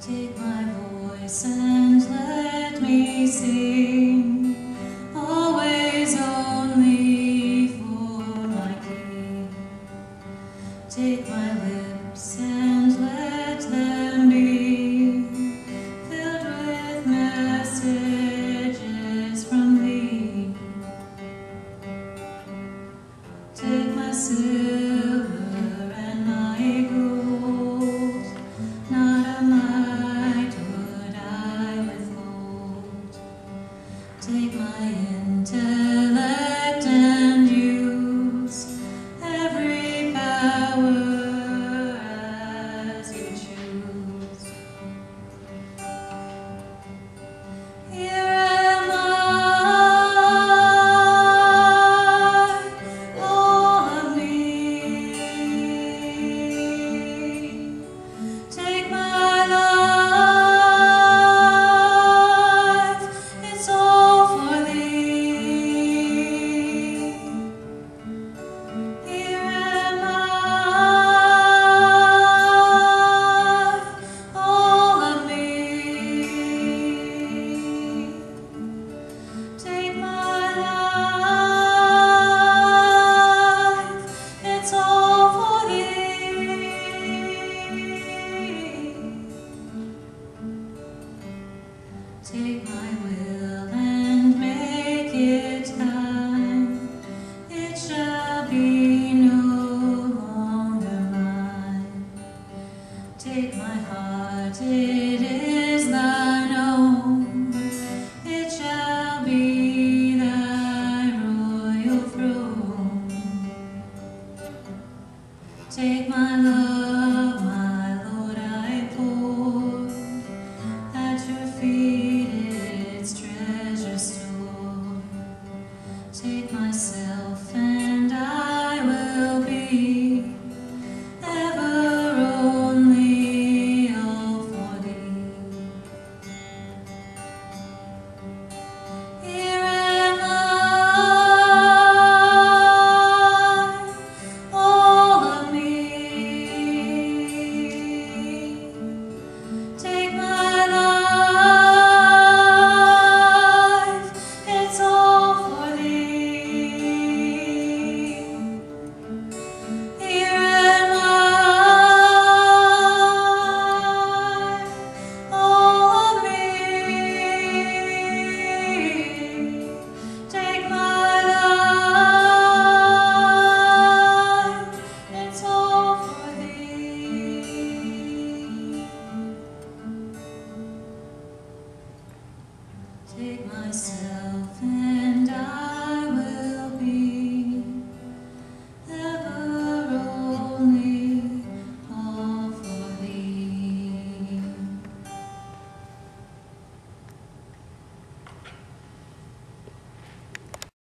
Take my voice and let me sing, always only for my King. Take my lips and let them be filled with messages from Thee. Take my silver take my intellect and use every power. Take my will and make it thine. It shall be no longer mine. Take my heart, it is thine own. It shall be thy royal throne. Take my love.